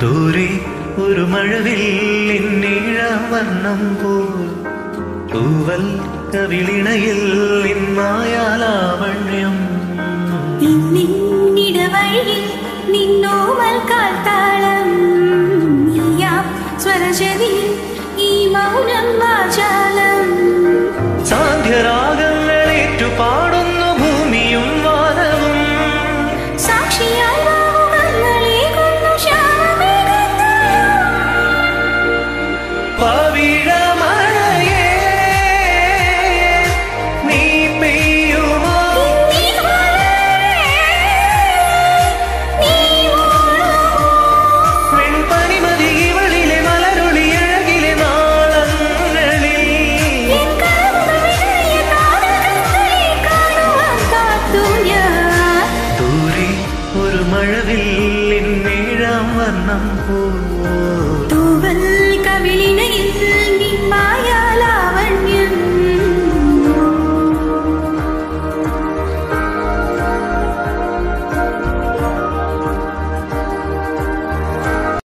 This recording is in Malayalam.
ദൂരെ ഒരു മഴവിൽ നീഴാം വർണം പോൽ തൂവൽ കവിളിണയിൽ നിന്നായാലാവണ്യം. നിന്നിടവഴിയിൽ നിന്നോവൽ കാൽത്താളം. നീയാം സ്വരജതിയിൽ ഈ മൗനം വാചാലം ഒരു മഴവിൽ നേഴാം വർണം പോവോ?